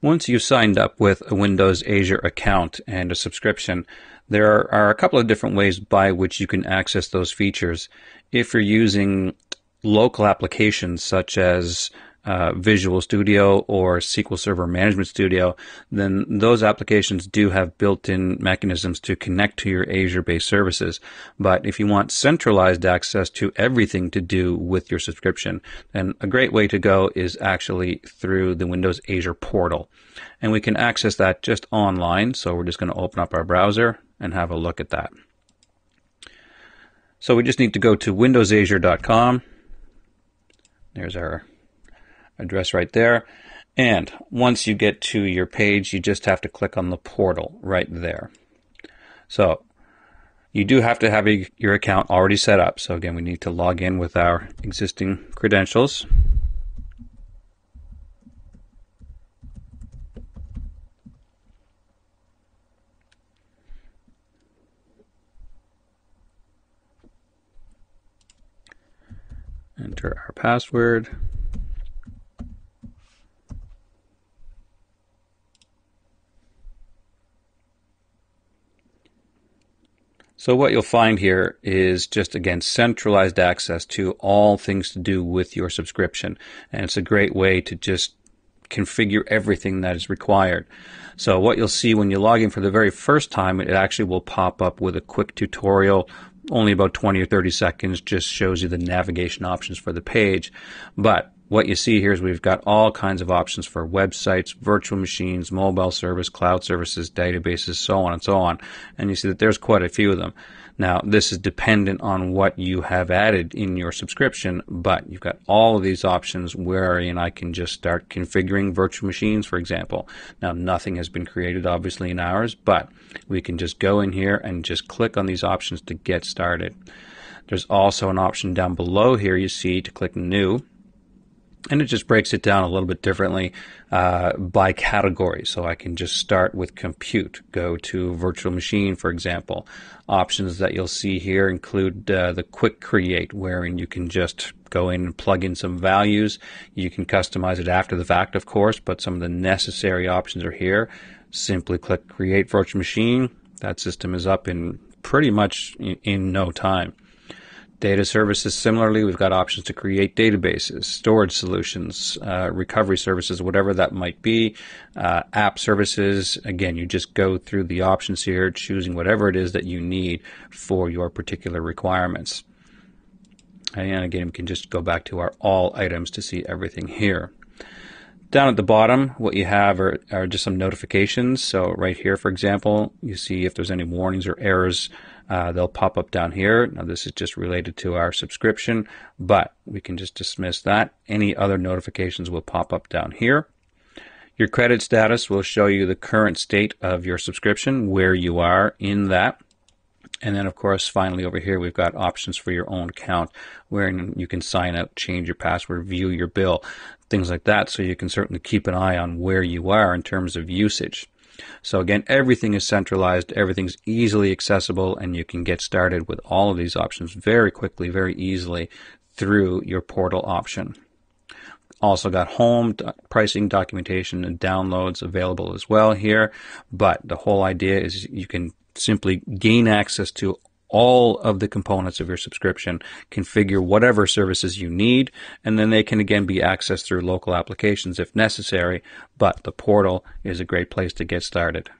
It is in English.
Once you've signed up with a Windows Azure account and a subscription, there are a couple of different ways by which you can access those features. If you're using local applications such as uh, Visual Studio or SQL Server Management Studio, then those applications do have built-in mechanisms to connect to your Azure-based services. But if you want centralized access to everything to do with your subscription, then a great way to go is actually through the Windows Azure portal. And we can access that just online. So we're just going to open up our browser and have a look at that. So we just need to go to windowsazure.com. There's our address right there. And once you get to your page, you just have to click on the portal right there. So you do have to have a, your account already set up. So again, we need to log in with our existing credentials. Enter our password. So what you'll find here is just again centralized access to all things to do with your subscription. And it's a great way to just configure everything that is required. So what you'll see when you log in for the very first time, it actually will pop up with a quick tutorial only about 20 or 30 seconds just shows you the navigation options for the page. But what you see here is we've got all kinds of options for websites, virtual machines, mobile service, cloud services, databases, so on and so on. And you see that there's quite a few of them. Now, this is dependent on what you have added in your subscription, but you've got all of these options wherein I can just start configuring virtual machines, for example. Now, nothing has been created, obviously, in ours, but we can just go in here and just click on these options to get started. There's also an option down below here you see to click New and it just breaks it down a little bit differently uh, by category. So I can just start with compute, go to virtual machine, for example. Options that you'll see here include uh, the quick create, wherein you can just go in and plug in some values. You can customize it after the fact, of course, but some of the necessary options are here. Simply click create virtual machine. That system is up in pretty much in, in no time. Data services, similarly, we've got options to create databases, storage solutions, uh, recovery services, whatever that might be. Uh, app services, again, you just go through the options here, choosing whatever it is that you need for your particular requirements. And again, we can just go back to our all items to see everything here. Down at the bottom, what you have are, are just some notifications. So right here, for example, you see if there's any warnings or errors uh, they'll pop up down here. Now this is just related to our subscription, but we can just dismiss that. Any other notifications will pop up down here. Your credit status will show you the current state of your subscription, where you are in that. And then, of course, finally over here, we've got options for your own account where you can sign up, change your password, view your bill, things like that. So you can certainly keep an eye on where you are in terms of usage. So again, everything is centralized, everything's easily accessible, and you can get started with all of these options very quickly, very easily through your portal option. Also got home pricing documentation and downloads available as well here. But the whole idea is you can simply gain access to all of the components of your subscription, configure whatever services you need, and then they can again be accessed through local applications if necessary. But the portal is a great place to get started.